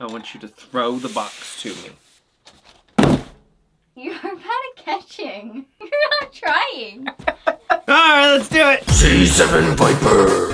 I want you to throw the box to me. You're bad at catching. You're not trying. Alright, let's do it! C7 Viper.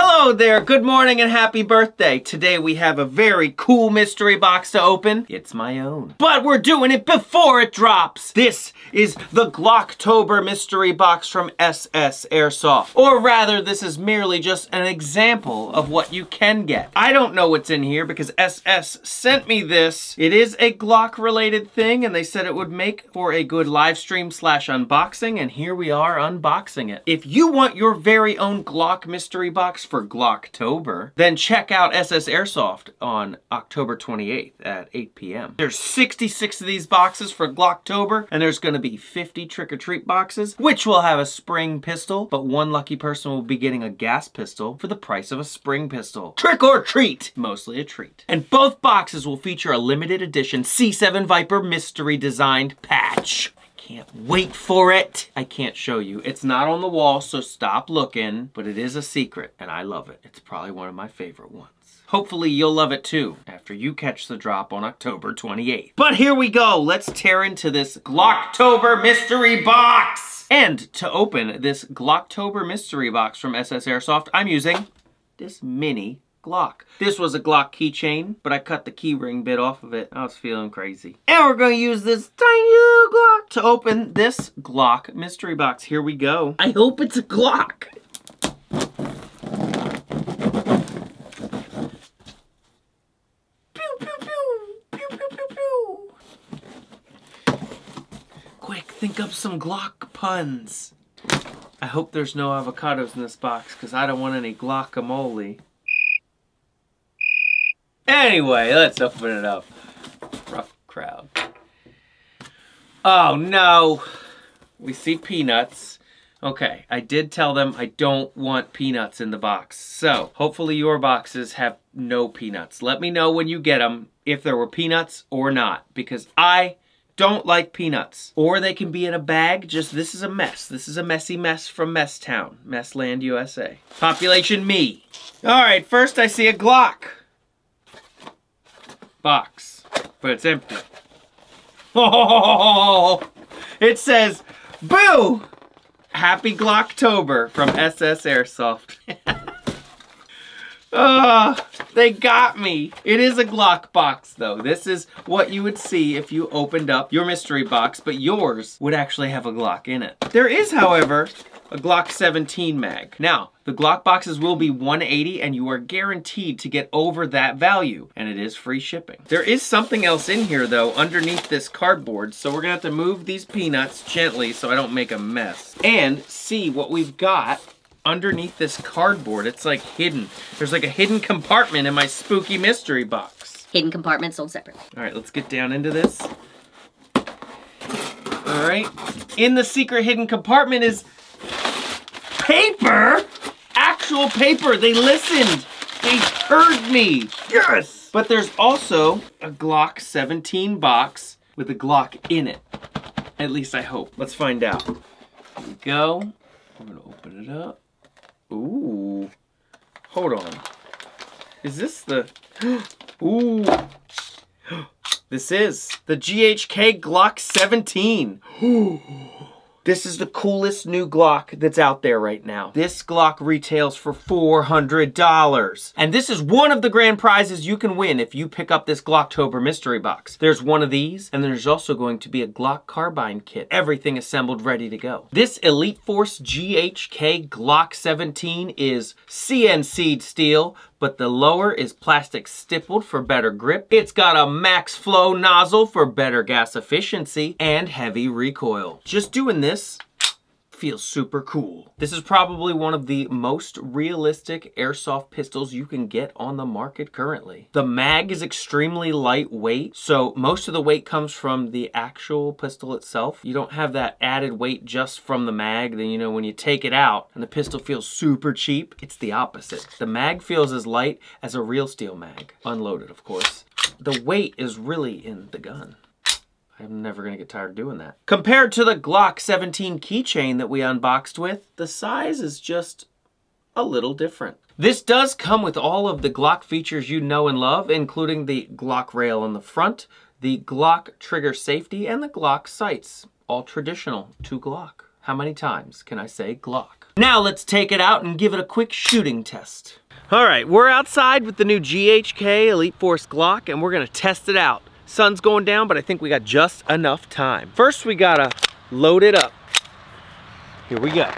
Hello there, good morning and happy birthday. Today we have a very cool mystery box to open. It's my own. But we're doing it before it drops. This is the Gloctober mystery box from SS Airsoft. Or rather, this is merely just an example of what you can get. I don't know what's in here because SS sent me this. It is a Glock related thing and they said it would make for a good live stream slash unboxing and here we are unboxing it. If you want your very own Glock mystery box for Gloctober, then check out SS Airsoft on October 28th at 8 p.m. There's 66 of these boxes for Gloctober, and there's gonna be 50 trick-or-treat boxes, which will have a spring pistol, but one lucky person will be getting a gas pistol for the price of a spring pistol. Trick or treat! Mostly a treat. And both boxes will feature a limited edition C7 Viper mystery designed patch can't wait for it. I can't show you. It's not on the wall, so stop looking, but it is a secret, and I love it. It's probably one of my favorite ones. Hopefully you'll love it too, after you catch the drop on October 28th. But here we go. Let's tear into this Gloctober mystery box. And to open this Gloctober mystery box from SS Airsoft, I'm using this mini Glock. This was a Glock keychain, but I cut the keyring bit off of it. I was feeling crazy. And we're gonna use this tiny little Glock to open this Glock mystery box. Here we go. I hope it's a Glock. Pew, pew, pew. Pew, pew, pew, pew. Quick, think up some Glock puns. I hope there's no avocados in this box because I don't want any guacamole. Anyway, let's open it up. Rough crowd. Oh no. We see peanuts. Okay, I did tell them I don't want peanuts in the box. So, hopefully your boxes have no peanuts. Let me know when you get them if there were peanuts or not. Because I don't like peanuts. Or they can be in a bag. Just, this is a mess. This is a messy mess from Mess Town. Messland, USA. Population me. Alright, first I see a Glock box, but it's empty. Oh, it says, Boo! Happy Gloctober from SS Airsoft. Oh, they got me. It is a Glock box though. This is what you would see if you opened up your mystery box, but yours would actually have a Glock in it. There is, however, a Glock 17 mag. Now, the Glock boxes will be 180 and you are guaranteed to get over that value and it is free shipping. There is something else in here though underneath this cardboard so we're gonna have to move these peanuts gently so I don't make a mess and see what we've got underneath this cardboard. It's like hidden. There's like a hidden compartment in my spooky mystery box. Hidden compartment sold separately. All right, let's get down into this. All right, in the secret hidden compartment is paper, actual paper. They listened. They heard me. Yes. But there's also a Glock 17 box with a Glock in it. At least I hope. Let's find out. Here we go. I'm gonna open it up. Ooh. Hold on. Is this the... Ooh. This is the GHK Glock 17. This is the coolest new Glock that's out there right now. This Glock retails for $400. And this is one of the grand prizes you can win if you pick up this Gloctober mystery box. There's one of these, and there's also going to be a Glock carbine kit. Everything assembled, ready to go. This Elite Force GHK Glock 17 is CNC'd steel, but the lower is plastic stippled for better grip. It's got a max flow nozzle for better gas efficiency and heavy recoil. Just doing this feels super cool. This is probably one of the most realistic airsoft pistols you can get on the market currently. The mag is extremely lightweight, so most of the weight comes from the actual pistol itself. You don't have that added weight just from the mag, then you know when you take it out and the pistol feels super cheap, it's the opposite. The mag feels as light as a real steel mag, unloaded of course. The weight is really in the gun. I'm never gonna get tired of doing that. Compared to the Glock 17 keychain that we unboxed with, the size is just a little different. This does come with all of the Glock features you know and love, including the Glock rail on the front, the Glock trigger safety, and the Glock sights. All traditional to Glock. How many times can I say Glock? Now let's take it out and give it a quick shooting test. All right, we're outside with the new GHK Elite Force Glock and we're gonna test it out. Sun's going down, but I think we got just enough time. First, we gotta load it up. Here we go.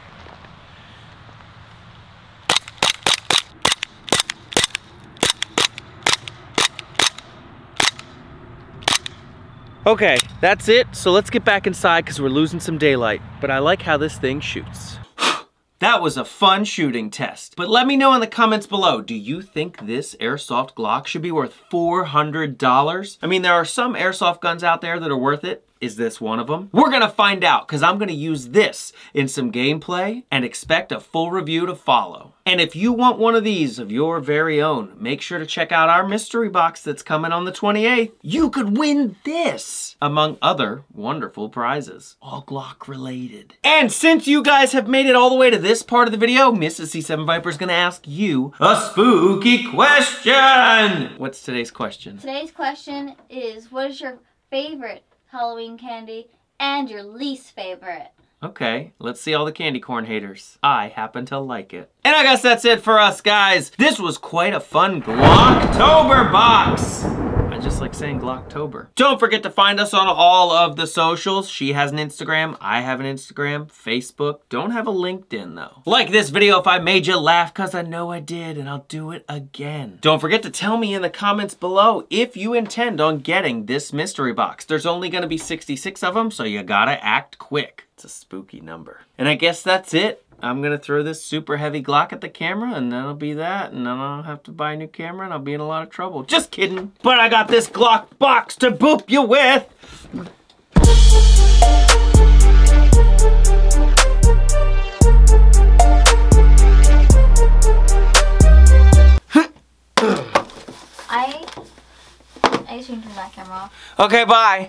Okay, that's it. So let's get back inside because we're losing some daylight. But I like how this thing shoots. That was a fun shooting test. But let me know in the comments below, do you think this Airsoft Glock should be worth $400? I mean, there are some Airsoft guns out there that are worth it. Is this one of them? We're gonna find out because I'm gonna use this in some gameplay and expect a full review to follow. And if you want one of these of your very own, make sure to check out our mystery box that's coming on the 28th. You could win this, among other wonderful prizes, all Glock related. And since you guys have made it all the way to this part of the video, Mrs. C7 Viper is gonna ask you a spooky question. What's today's question? Today's question is what is your favorite Halloween candy and your least favorite? Okay, let's see all the candy corn haters. I happen to like it. And I guess that's it for us, guys. This was quite a fun Gloctober box. Just like saying Gloctober. Don't forget to find us on all of the socials. She has an Instagram, I have an Instagram, Facebook. Don't have a LinkedIn though. Like this video if I made you laugh, cause I know I did, and I'll do it again. Don't forget to tell me in the comments below if you intend on getting this mystery box. There's only gonna be 66 of them, so you gotta act quick. It's a spooky number. And I guess that's it. I'm gonna throw this super heavy Glock at the camera and that'll be that and then I'll have to buy a new camera and I'll be in a lot of trouble. Just kidding. But I got this Glock box to boop you with. I I turned that camera off. Okay, bye.